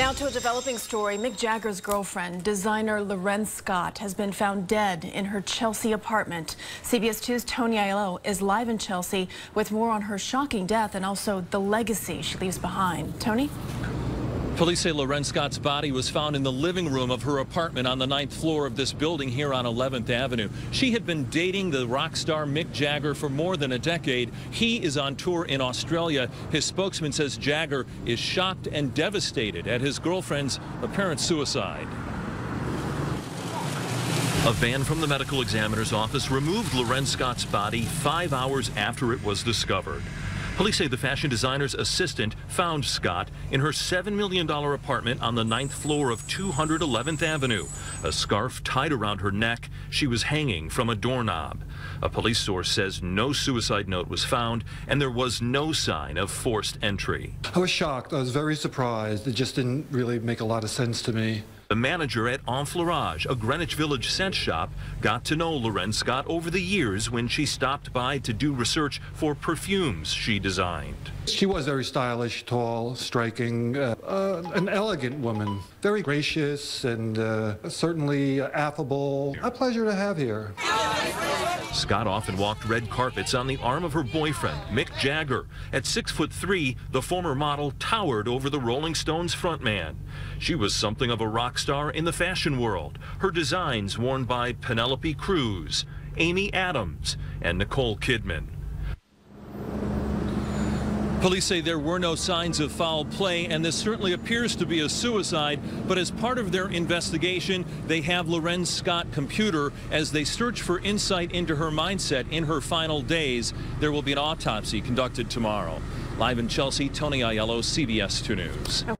Now to a developing story. Mick Jagger's girlfriend, designer L'Wren Scott, has been found dead in her Chelsea apartment. CBS 2's Tony Aiello is live in Chelsea with more on her shocking death and also the legacy she leaves behind. Tony? Police say L'Wren Scott's body was found in the living room of her apartment on the ninth floor of this building here on 11th Avenue. She had been dating the rock star Mick Jagger for more than a decade. He is on tour in Australia. His spokesman says Jagger is shocked and devastated at his girlfriend's apparent suicide. A van from the medical examiner's office removed L'Wren Scott's body five hours after it was discovered. Police say the fashion designer's assistant found Scott in her $7 million apartment on the ninth floor of 211th Avenue. A scarf tied around her neck. She was hanging from a doorknob. A police source says no suicide note was found and there was no sign of forced entry. I was shocked. I was very surprised. It just didn't really make a lot of sense to me. The manager at Enfleurage, a Greenwich Village scent shop, got to know L'Wren Scott over the years when she stopped by to do research for perfumes she designed. She was very stylish, tall, striking, uh, uh, an elegant woman, very gracious and uh, certainly affable. A pleasure to have here. Scott often walked red carpets on the arm of her boyfriend, Mick Jagger. At six foot three, the former model towered over the Rolling Stones frontman. She was something of a rock star in the fashion world. Her designs worn by Penelope Cruz, Amy Adams, and Nicole Kidman. Police say there were no signs of foul play, and this certainly appears to be a suicide. But as part of their investigation, they have L'Wren's Scott computer as they search for insight into her mindset in her final days. There will be an autopsy conducted tomorrow. Live in Chelsea, Tony Aiello, CBS 2 News.